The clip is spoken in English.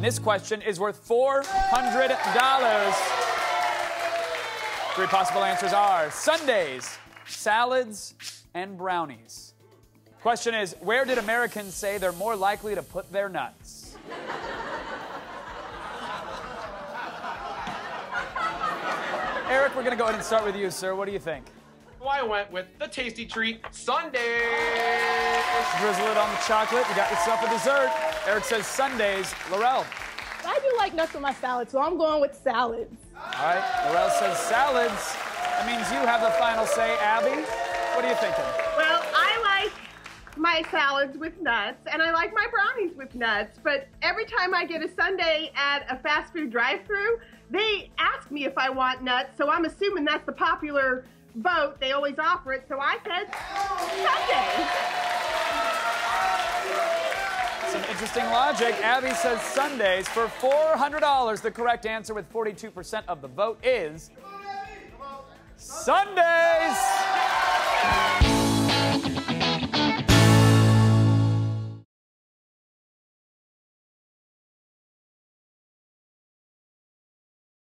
And this question is worth $400. Three possible answers are Sundaes, salads, and brownies. Question is Where did Americans say they're more likely to put their nuts? Eric, we're going to go ahead and start with you, sir. What do you think? I went with the tasty treat sundae. Drizzle it on the chocolate. You got yourself a dessert. Eric says sundaes. Laurel. I do like nuts on my salad, so I'm going with salads. All right. Laurel says salads. That means you have the final say. Abby, what are you thinking? Well, I like my salads with nuts, and I like my brownies with nuts. But every time I get a sundae at a fast food drive-through, they ask me if I want nuts. So I'm assuming that's the popular vote. They always offer it. So I said sundae. Interesting logic. Abby says sundaes for $400. The correct answer with 42% of the vote is sundaes.